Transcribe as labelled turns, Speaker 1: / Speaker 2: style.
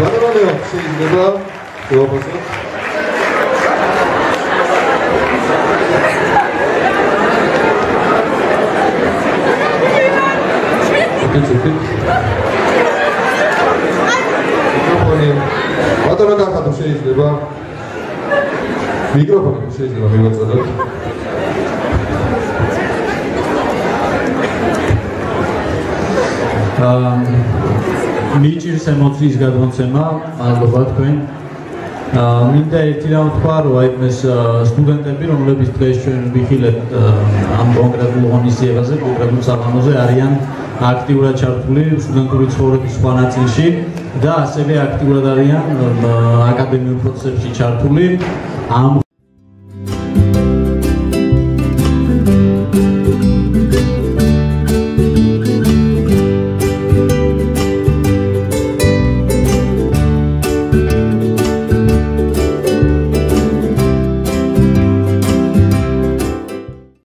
Speaker 1: 만원하네요 시리즈에서 들어보세요 Микрофоны. да, там еще есть либо микрофон еще есть либо мигаться, да?
Speaker 2: Um... მიჭირს ემოციის გადმოცემა, მადლობა თქვენ. აა მინდა ერთი რამ თქვა, რომ აი ეს სტუდენტები, რომლებიც დღეს ჩვენ ვიხილეთ ამ კონკრეტულ ღონისძიებაზე, კონკრეტულ საღამოზე არიან აქტიურად ჩართული სტუდენტური ცხოვრების სხვა ნაწილში და ასევე აქტიურად არიან აკადემიურ პროცესებში ჩართული ამ